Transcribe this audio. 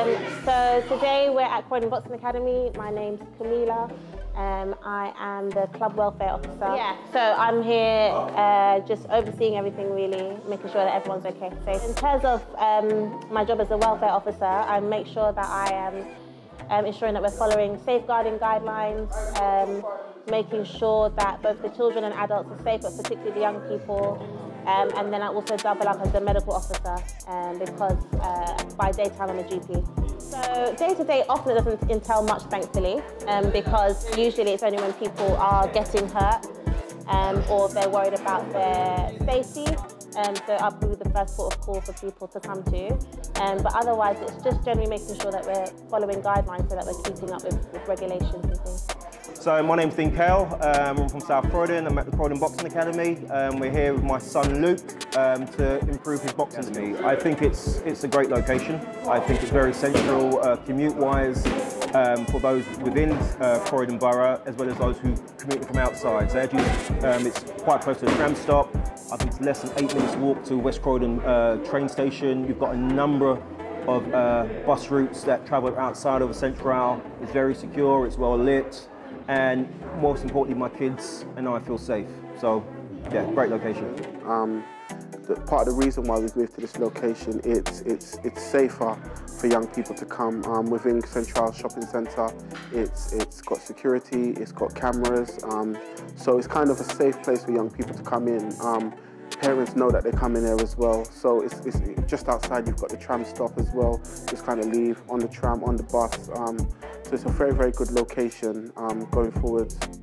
Um, so today we're at Croydon Boxing Academy. My name's Camila. Um, I am the club welfare officer. Yeah. So I'm here uh, just overseeing everything really, making sure that everyone's okay. So in terms of um, my job as a welfare officer, I make sure that I am um, ensuring that we're following safeguarding guidelines, um, making sure that both the children and adults are safe, but particularly the young people. Um, and then I also double up as a medical officer um, because uh, by daytime I'm a GP. So day to day often it doesn't entail much, thankfully, um, because usually it's only when people are getting hurt um, or they're worried about their safety. Um, so I'll be the first port of call for people to come to. Um, but otherwise, it's just generally making sure that we're following guidelines so that we're keeping up with, with regulations and things. So my name's Dean Kale, um, I'm from South Croydon, I'm at the Croydon Boxing Academy. Um, we're here with my son Luke um, to improve his boxing speed. I think it's, it's a great location. I think it's very central uh, commute-wise um, for those within uh, Croydon Borough as well as those who commute from outside. So actually, um, it's quite close to the tram stop. I think it's less than eight minutes walk to West Croydon uh, train station. You've got a number of uh, bus routes that travel outside of Centrale. It's very secure, it's well lit and most importantly, my kids and I feel safe. So, yeah, great location. Um, the, part of the reason why we've moved to this location, it's it's it's safer for young people to come um, within Centrale Shopping Centre. It's it's got security, it's got cameras, um, so it's kind of a safe place for young people to come in. Um, parents know that they come in there as well. So it's, it's, just outside, you've got the tram stop as well. Just kind of leave on the tram, on the bus. Um, so it's a very, very good location um, going forward.